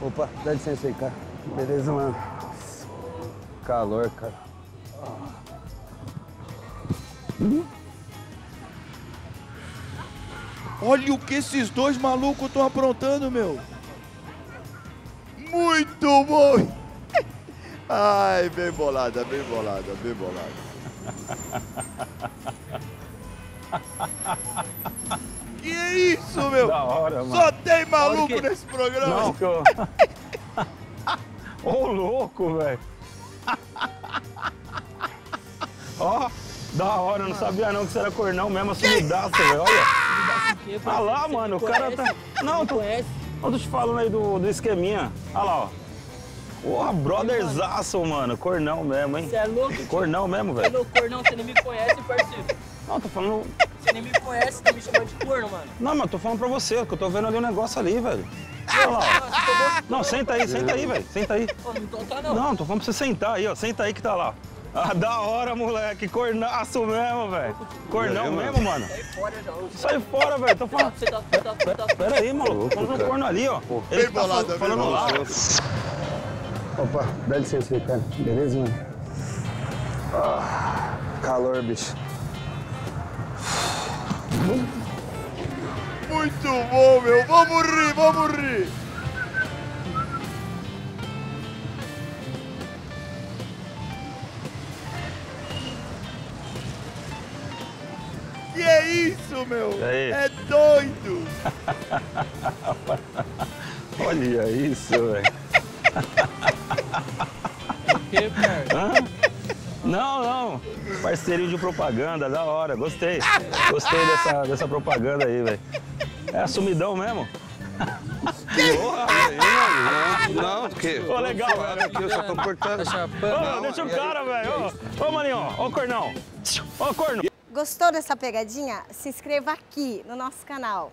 Opa, dá licença aí, cara. Beleza, mano? Calor, cara. Olha o que esses dois malucos estão aprontando, meu. Muito bom. Ai, bem bolada, bem bolada, bem bolada. Que isso, meu? Da hora, mano. Só tem maluco que- nesse programa. Não, que eu... Ô, louco, velho. Ó, da hora, eu não sabia não que você era cornão mesmo, assumidaço, velho, olha. Ah lá, mano, o cara tá... Não, tô... conhece? Eu tô te falando aí do, do esqueminha. Olha lá, ó. Porra, brotherzaço, mano, cornão mesmo, hein. Você é louco? tio? Cornão mesmo, Você é velho. louco, cornão, você nem me conhece, parceiro. Não, tô falando... Você nem me conhece, tá me chamando de corno, mano. Não, mas eu tô falando pra você, que eu tô vendo ali um negócio ali, velho. Olha lá, ó. Nossa, tomou... Não, senta aí, senta aí, velho. Senta aí. Não tô tá não. Não, tô falando pra você sentar aí, ó. Senta aí que tá lá. Ah, da hora, moleque. Cornaço mesmo, velho. Cornão mesmo, mano. Sai fora já. ô. Sai fora, velho. Tô falando. Você tá, você tá, você tá... Pera aí, maluco. Tô falando um corno ali, ó. Ele Bem tá bolada, fal- bem falando lá. Opa, dá licença aí, cara. Beleza, mano? Ah, calor, bicho. Muito bom, meu. Vamos rir, vamos rir. Que é isso, meu? Aí? É doido. Olha isso, velho. Que, parça? Hã? Não, não. Parceirinho de propaganda, da hora. Gostei. Gostei dessa, dessa propaganda aí, velho. É assumidão mesmo? Porra, velho. Não, não, porque. Ô, legal, velho. Aqui eu só tô cortando. Ô, deixa o cara, velho. Ô, ô, maninho, ó, ô, cornão. Ô, corno. Gostou dessa pegadinha? Se inscreva aqui no nosso canal.